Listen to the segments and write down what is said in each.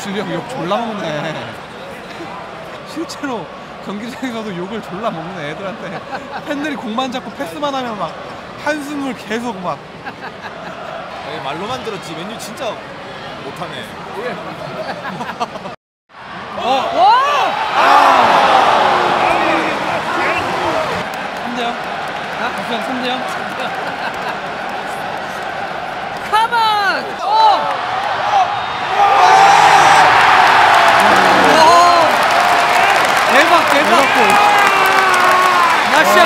실력 욕 졸라 먹네. 실제로 경기장에서도 욕을 졸라 먹는 애들한테 팬들이 공만 잡고 패스만 하면 막 한숨을 계속 막 아니, 말로만 들었지 맨유 진짜 못하네. 어! 3대0 박수영 3대0 가만! 어! 대박 대박! 나시안!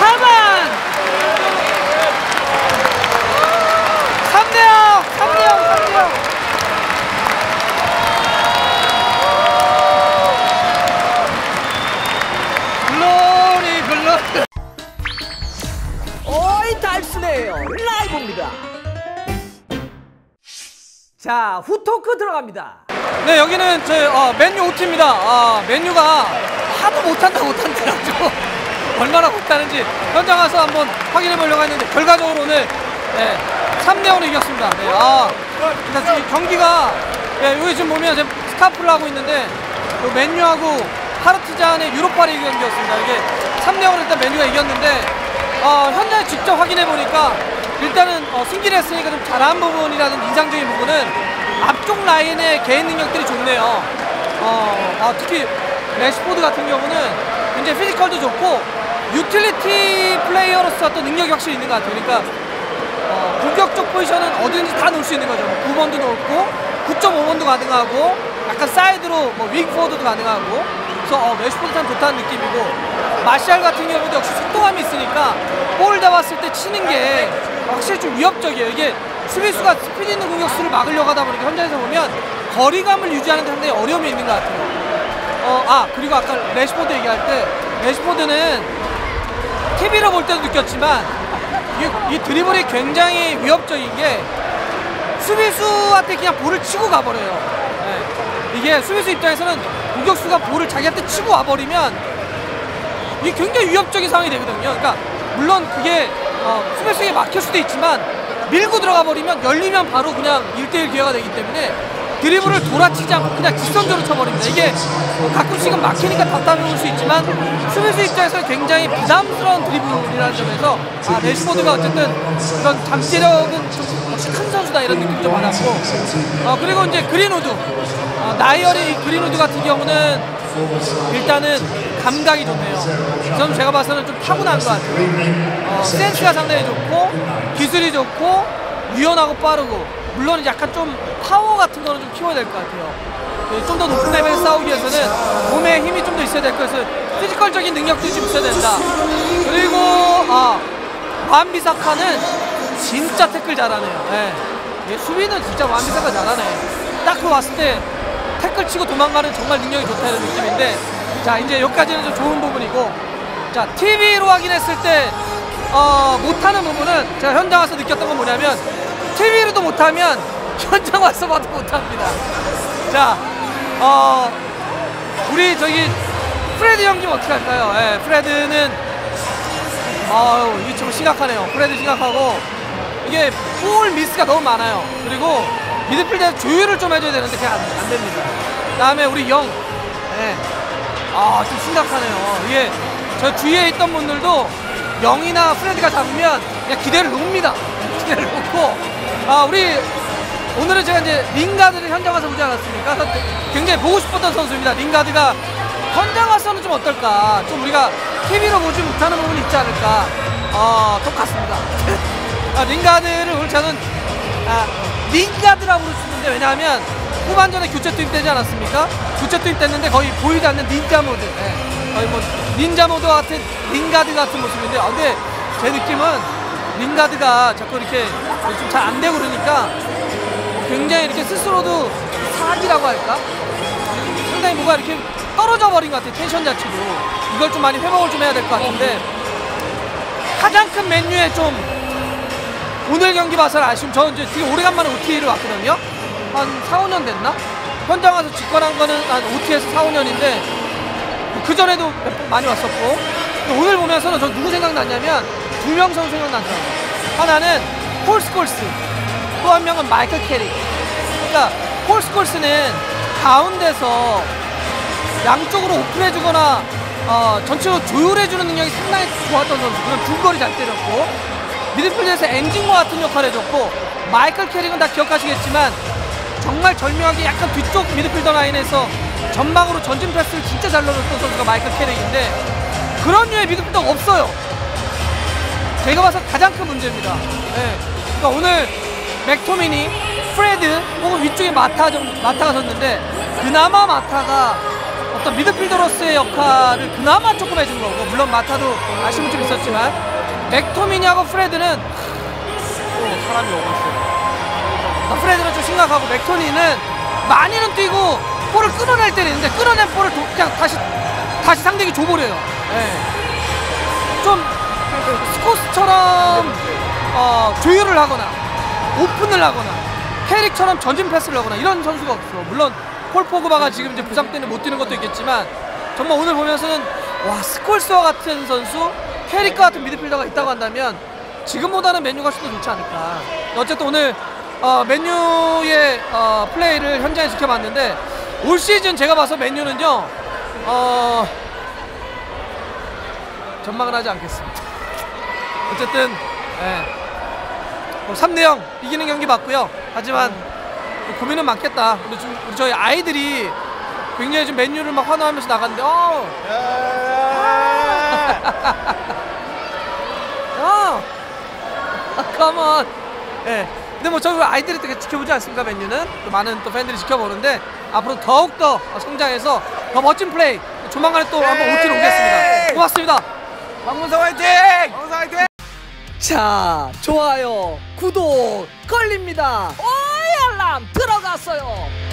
가만! 3대 0! 3대 0! 3대 0! 글로리 글로리 어이 달스네요 라이브입니다 자 후토크 들어갑니다 네 여기는 제 어, 맨유 OT입니다. 아, 맨유가 하도 못한다 못한다고 얼마나 못하는지 현장 가서 한번 확인해 보려고 했는데 결과적으로 오늘 네, 3대 0으로 이겼습니다. 네, 아, 일단 지금 경기가 예, 여기 지금 보면 지금 스카프를 하고 있는데 요 맨유하고 파르티잔의 유로파 리그 경기였습니다. 이게 3대 0으로 일단 맨유가 이겼는데 어, 현장 직접 확인해 보니까 일단은 어, 승기를 했으니까 좀 잘한 부분이라는 인상적인 부분은 앞쪽 라인의 개인 능력들이 좋네요. 어, 아, 특히 레시포드 같은 경우는 굉장히 피지컬도 좋고 유틸리티 플레이어로서 어떤 능력이 확실히 있는 것 같아요. 그러니까 어, 공격적 포지션은 어디든지 다 놓을 수 있는 거죠. 뭐 9번도 놓고 9.5번도 가능하고 약간 사이드로 뭐 윙포워드도 가능하고 그래서 어, 레시포드 참 좋다는 느낌이고 마샬 같은 경우도 역시 속도감이 있으니까 볼 잡았을 때 치는 게 확실히 좀 위협적이에요. 이게 수비수가 스피드 있는 공격수를 막으려고 하다 보니까 현장에서 보면 거리감을 유지하는 데 상당히 어려움이 있는 것 같아요. 어, 아, 그리고 아까 레시포드 얘기할 때 레시포드는 TV로 볼 때도 느꼈지만 이, 이 드리블이 굉장히 위협적인 게 수비수한테 그냥 볼을 치고 가버려요. 네. 이게 수비수 입장에서는 공격수가 볼을 자기한테 치고 와버리면 이게 굉장히 위협적인 상황이 되거든요. 그러니까 물론 그게 어, 수비수에게 막힐 수도 있지만 밀고 들어가 버리면 열리면 바로 그냥 1대1 기회가 되기 때문에 드리블을 돌아치지 않고 그냥 직선적으로 쳐버립니다. 이게 뭐 가끔씩은 막히니까 답답해 볼수 있지만 수비수 입장에서는 굉장히 부담스러운 드리블이라는 점에서 아, 레시포드가 어쨌든 그런 잠재력은 좀큰 선수다 이런 느낌 좀 받았고 어, 그리고 이제 그린우드 어, 나이어리 그린우드 같은 경우는 일단은 감각이 좋네요. 저는 제가 봐서는 좀 타고난 것 같아요. 어, 센스가 상당히 좋고 기술이 좋고 유연하고 빠르고 물론 약간 좀 파워 같은 거는 좀 키워야 될 것 같아요. 좀 더 높은 레벨에서 싸우기 위해서는 몸에 힘이 좀 더 있어야 될 것에서 피지컬적인 능력도 좀 있어야 된다. 그리고 아 완비사카는 진짜 태클 잘하네요. 예. 얘 수비는 진짜 완비사카 잘하네. 딱그 왔을 때 태클 치고 도망가는 정말 능력이 좋다는 느낌인데 자 이제 여기까지는 좀 좋은 부분이고 자 TV로 확인했을 때 어, 못하는 부분은 제가 현장 와서 느꼈던 건 뭐냐면 TV로도 못하면 현장 와서 봐도 못합니다. 자, 어, 우리 저기 프레드 형님 어떻게 할까요? 예, 프레드는 아유 이게 좀 심각하네요. 프레드 심각하고 이게 볼 미스가 너무 많아요. 그리고 미드필드에서 조율을 좀 해줘야 되는데 그게 안, 안 됩니다. 그다음에 우리 영, 예, 아 좀 심각하네요. 이게 저 주위에 있던 분들도 영이나 프레드가 잡으면 그냥 기대를 놓습니다. 기대를 놓고 아 우리 오늘은 제가 이제 링가드를 현장 와서 보지 않았습니까? 굉장히 보고 싶었던 선수입니다. 링가드가 현장 와서는 좀 어떨까? 좀 우리가 TV로 보지 못하는 부분이 있지 않을까? 어, 똑같습니다. 아, 링가드를 오늘 저는 아, 링가드라고 있는데 왜냐하면 후반전에 교체 투입되지 않았습니까? 교체 투입됐는데 거의 보이지 않는 닌자 모드. 예. 거의 뭐 닌자 모드 같은 링가드 같은 모습인데 아, 근데 제 느낌은 링가드가 자꾸 이렇게 좀 잘 안 되고 그러니까 굉장히 이렇게 스스로도 사기라고 할까? 상당히 뭐가 이렇게 떨어져 버린 것 같아요. 텐션 자체도. 이걸 좀 많이 회복을 좀 해야 될 것 같은데 가장 큰 맨유의 좀 오늘 경기 봐서 아쉬움. 저 이제 되게 오래간만에 OT를 왔거든요. 한 4, 5년 됐나? 현장 와서 직관한 거는 한 OT에서 4, 5년인데 그 전에도 몇 번 많이 왔었고 오늘 보면서는 저 누구 생각났냐면 두 명 선수 생각나더라고요. 하나는 폴 스콜스. 또 한 명은 마이클 캐리. 그러니까 폴 스콜스는 가운데서 양쪽으로 오픈해주거나 어, 전체로 조율해주는 능력이 상당히 좋았던 선수. 그런 중거리 잘 때렸고 미드필드에서 엔진과 같은 역할을 해줬고 마이클 캐릭은 다 기억하시겠지만 정말 절묘하게 약간 뒤쪽 미드필더 라인에서 전방으로 전진 패스를 진짜 잘 넣었던 선수가 마이클 캐릭인데 그런 류의 미드필더가 없어요. 제가 봐서 가장 큰 문제입니다. 네. 그러니까 오늘 맥토미니, 프레드 혹은 위쪽에 마타 정- 마타가 섰는데 그나마 마타가 어떤 미드필더로서의 역할을 그나마 조금 해준 거고 물론 마타도 아쉬움이 좀 있었지만 맥토미니하고 프레드는 또 사람이 오고 있어요. 아, 프레드는 좀 심각하고 맥토니는 많이는 뛰고 볼을 끊어낼 때는 있는데 끊어낸 볼을 도- 그냥 다시 다시 상대에게 줘버려요. 예. 좀 스코스처럼 어, 조율을 하거나 오픈을 하거나 캐릭처럼 전진 패스를 하거나 이런 선수가 없어. 물론 폴 포그바가 지금 이제 부상 때문에 못 뛰는 것도 있겠지만 정말 오늘 보면서는 와 스콜스와 같은 선수, 캐릭과 같은 미드필더가 있다고 한다면 지금보다는 메뉴가 훨씬 더 좋지 않을까. 어쨌든 오늘 어, 맨유의 어, 플레이를 현장에 지켜봤는데 올 시즌 제가 봐서 맨유는요 어, 전망을 하지 않겠습니다. 어쨌든 예. 뭐 3대0 이기는 경기 맞고요. 하지만 고민은 많겠다. 우리, 좀, 우리 저희 아이들이 굉장히 좀 맨유를 막 환호하면서 나갔는데 어, 어, 컴온. 예. 근데 뭐 저희 아이들이 되게 지켜보지 않습니까 맨유는 또 많은 또 팬들이 지켜보는데 앞으로 더욱 더 성장해서 더 멋진 플레이 조만간에 또 한번 OT로 오겠습니다. 고맙습니다. 박문성 화이팅! 박문성 화이팅! 자, 좋아요, 구독 걸립니다. 오, 알람 들어갔어요.